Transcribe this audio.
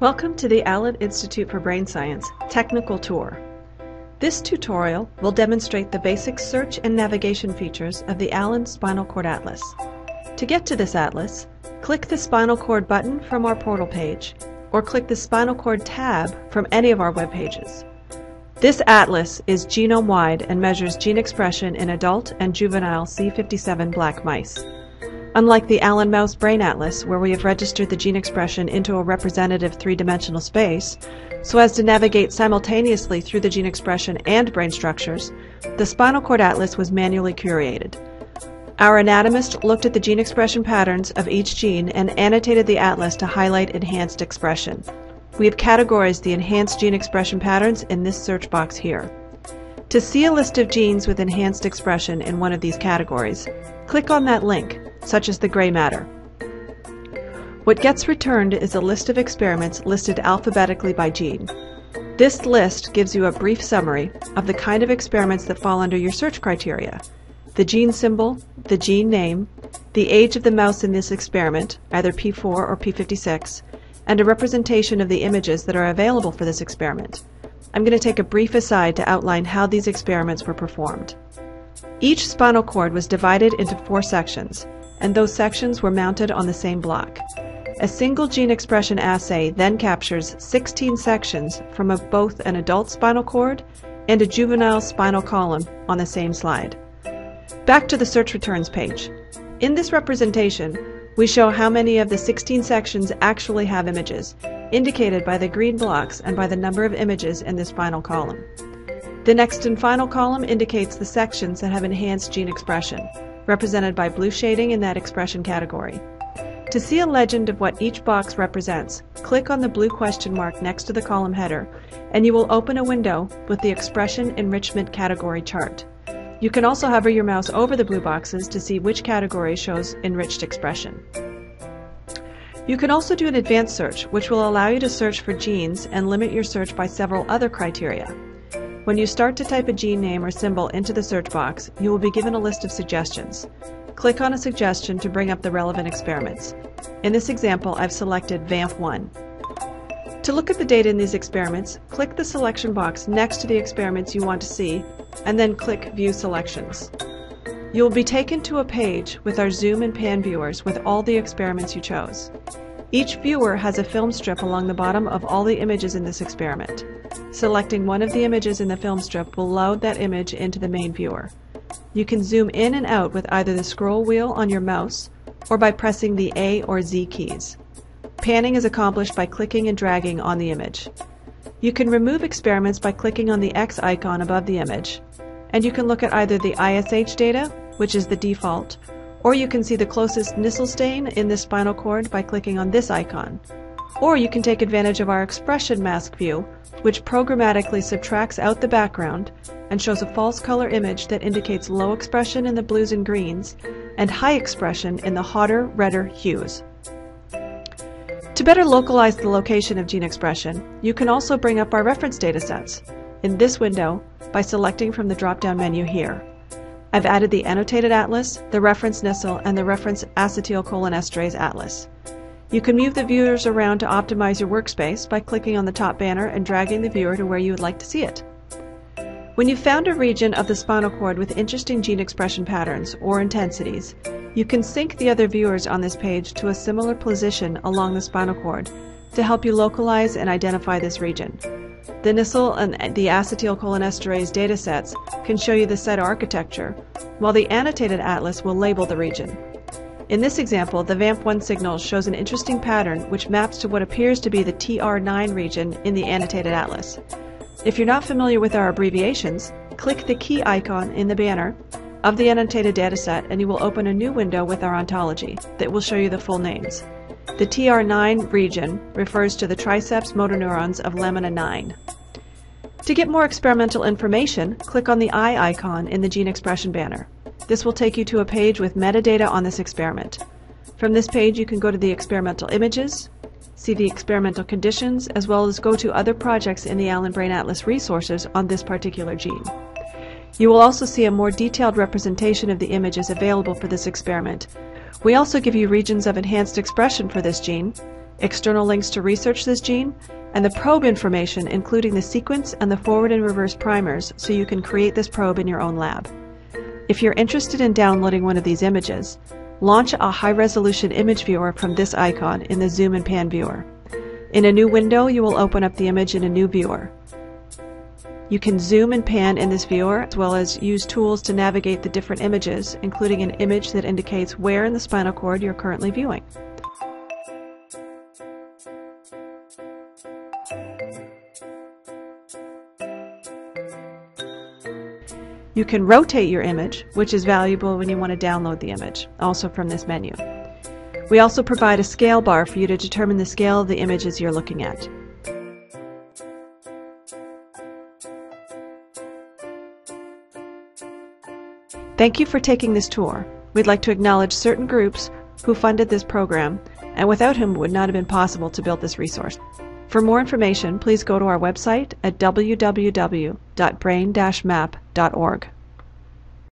Welcome to the Allen Institute for Brain Science Technical Tour. This tutorial will demonstrate the basic search and navigation features of the Allen Spinal Cord Atlas. To get to this atlas, click the Spinal Cord button from our portal page, or click the Spinal Cord tab from any of our web pages. This atlas is genome-wide and measures gene expression in adult and juvenile C57 black mice. Unlike the Allen Mouse Brain Atlas, where we have registered the gene expression into a representative three-dimensional space, so as to navigate simultaneously through the gene expression and brain structures, the Spinal Cord Atlas was manually curated. Our anatomist looked at the gene expression patterns of each gene and annotated the atlas to highlight enhanced expression. We have categorized the enhanced gene expression patterns in this search box here. To see a list of genes with enhanced expression in one of these categories, click on that link such as the gray matter. What gets returned is a list of experiments listed alphabetically by gene. This list gives you a brief summary of the kind of experiments that fall under your search criteria. The gene symbol, the gene name, the age of the mouse in this experiment, either P4 or P56, and a representation of the images that are available for this experiment. I'm going to take a brief aside to outline how these experiments were performed. Each spinal cord was divided into four sections, and those sections were mounted on the same block. A single gene expression assay then captures 16 sections from both an adult spinal cord and a juvenile spinal column on the same slide. Back to the search returns page. In this representation, we show how many of the 16 sections actually have images, indicated by the green blocks and by the number of images in the spinal column. The next and final column indicates the sections that have enhanced gene expression represented by blue shading in that expression category. To see a legend of what each box represents, click on the blue question mark next to the column header, and you will open a window with the Expression Enrichment Category chart. You can also hover your mouse over the blue boxes to see which category shows enriched expression. You can also do an advanced search, which will allow you to search for genes and limit your search by several other criteria. When you start to type a gene name or symbol into the search box, you will be given a list of suggestions. Click on a suggestion to bring up the relevant experiments. In this example, I've selected VAMP1. To look at the data in these experiments, click the selection box next to the experiments you want to see, and then click View Selections. You will be taken to a page with our zoom and pan viewers with all the experiments you chose. Each viewer has a film strip along the bottom of all the images in this experiment. Selecting one of the images in the film strip will load that image into the main viewer. You can zoom in and out with either the scroll wheel on your mouse or by pressing the A or Z keys. Panning is accomplished by clicking and dragging on the image. You can remove experiments by clicking on the X icon above the image, and you can look at either the ISH data, which is the default, or you can see the closest Nissl stain in the spinal cord by clicking on this icon. Or you can take advantage of our expression mask view, which programmatically subtracts out the background and shows a false color image that indicates low expression in the blues and greens and high expression in the hotter, redder hues. To better localize the location of gene expression, you can also bring up our reference datasets in this window by selecting from the drop-down menu here. I've added the annotated atlas, the reference Nissl, and the reference acetylcholinesterase atlas. You can move the viewers around to optimize your workspace by clicking on the top banner and dragging the viewer to where you would like to see it. When you've found a region of the spinal cord with interesting gene expression patterns or intensities, you can sync the other viewers on this page to a similar position along the spinal cord to help you localize and identify this region. The Nissl and the acetylcholinesterase datasets can show you the cytoarchitecture, while the annotated atlas will label the region. In this example, the VAMP1 signal shows an interesting pattern which maps to what appears to be the TR9 region in the annotated atlas. If you're not familiar with our abbreviations, click the key icon in the banner of the annotated dataset and you will open a new window with our ontology that will show you the full names. The TR9 region refers to the triceps motor neurons of lamina 9. To get more experimental information, click on the eye icon in the gene expression banner. This will take you to a page with metadata on this experiment. From this page you can go to the experimental images, see the experimental conditions, as well as go to other projects in the Allen Brain Atlas resources on this particular gene. You will also see a more detailed representation of the images available for this experiment. We also give you regions of enhanced expression for this gene, external links to research this gene, and the probe information including the sequence and the forward and reverse primers so you can create this probe in your own lab. If you're interested in downloading one of these images, launch a high-resolution image viewer from this icon in the Zoom and Pan viewer. In a new window, you will open up the image in a new viewer. You can zoom and pan in this viewer as well as use tools to navigate the different images, including an image that indicates where in the spinal cord you're currently viewing. You can rotate your image, which is valuable when you want to download the image, also from this menu. We also provide a scale bar for you to determine the scale of the images you're looking at. Thank you for taking this tour. We'd like to acknowledge certain groups who funded this program and without whom it would not have been possible to build this resource. For more information, please go to our website at www.brain-map.org.